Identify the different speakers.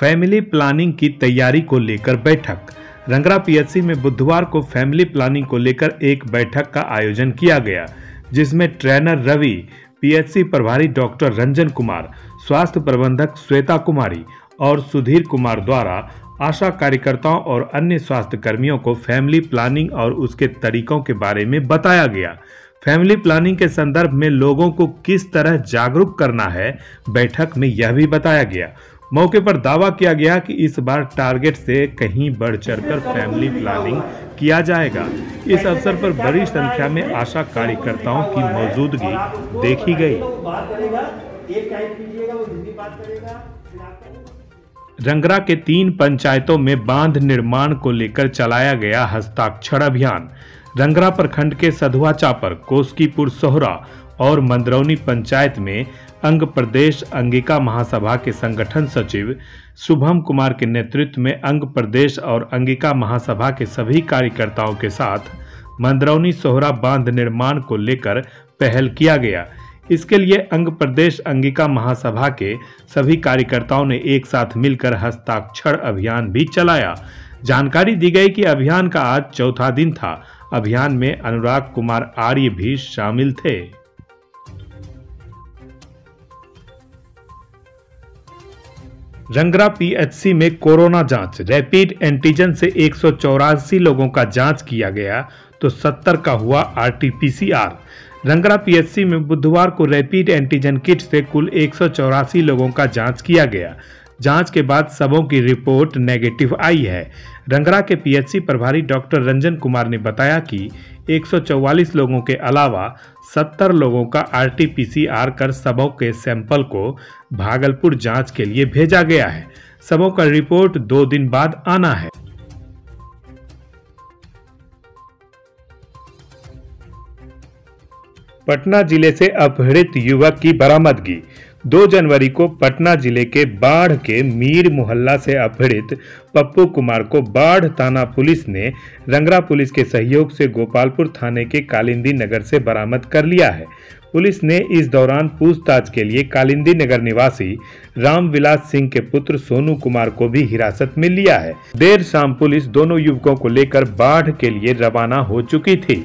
Speaker 1: Family planning की तैयारी को लेकर बैठक। रंगरा पीएचसी में बुधवार को फैमिली प्लानिंग को लेकर एक बैठक का आयोजन किया गया, जिसमें ट्रेनर रवि, पीएचसी प्रभारी डॉक्टर रंजन कुमार, स्वास्थ्य प्रबंधक श्वेता कुमारी और सुधीर कुमार द्वारा आशा कार्यकर्ताओं और अन्य स्वास्थ्य कर्मियों को फैमिली प्लानिंग और उसके तरीकों के बारे में बताया गया। फैमिली प्लानिंग के संदर्भ में लोगों को किस तरह जागरूक करना है, बैठक में यह भी बताया गया। मौके पर दावा किया गया कि इस बार टारगेट से कहीं बढ़ चढ़कर फैमिली प्लानिंग किया जाएगा। इस अवसर पर बड़ी संख्या में आशा कार्यकर्ताओं की मौजूदगी देखी गई। रंगरा के तीन पंचायतों में बाँध निर्माण को लेकर चलाया गया हस्ताक्षर अभियान। रंगरा प्रखंड के सधुआ चापर, कोसकीपुर, सोहरा और मंदरौनी पंचायत में अंग प्रदेश अंगिका महासभा के संगठन सचिव शुभम कुमार के नेतृत्व में अंग प्रदेश और अंगिका महासभा के सभी कार्यकर्ताओं के साथ मंदरौनी सोहरा बाँध निर्माण को लेकर पहल किया गया। इसके लिए अंग प्रदेश अंगिका महासभा के सभी कार्यकर्ताओं ने एक साथ मिलकर हस्ताक्षर अभियान भी चलाया। जानकारी दी गई कि अभियान का आज चौथा दिन था। अभियान में अनुराग कुमार आर्य भी शामिल थे। रंगरा पीएचसी में कोरोना जाँच। रैपिड एंटीजन से एक सौ चौरासी लोगों का जाँच किया गया तो 70 का हुआ आरटीपीसीआर रंगरा पीएचसी में बुधवार को रैपिड एंटीजन किट से कुल एक सौ चौरासी लोगों का जाँच किया गया। जाँच के बाद सबों की रिपोर्ट नेगेटिव आई है। रंगरा के पीएचसी प्रभारी डॉक्टर रंजन कुमार ने बताया कि 144 लोगों के अलावा 70 लोगों का आरटीपीसीआर कर सबों के सैंपल को भागलपुर जाँच के लिए भेजा गया है। सबों का रिपोर्ट दो दिन बाद आना है। पटना ज़िले से अपहृत युवक की बरामदगी। 2 जनवरी को पटना ज़िले के बाढ़ के मीर मोहल्ला से अपहृत पप्पू कुमार को बाढ़ थाना पुलिस ने रंगरा पुलिस के सहयोग से गोपालपुर थाने के कालिंदी नगर से बरामद कर लिया है। पुलिस ने इस दौरान पूछताछ के लिए कालिंदी नगर निवासी रामविलास सिंह के पुत्र सोनू कुमार को भी हिरासत में लिया है। देर शाम पुलिस दोनों युवकों को लेकर बाढ़ के लिए रवाना हो चुकी थी।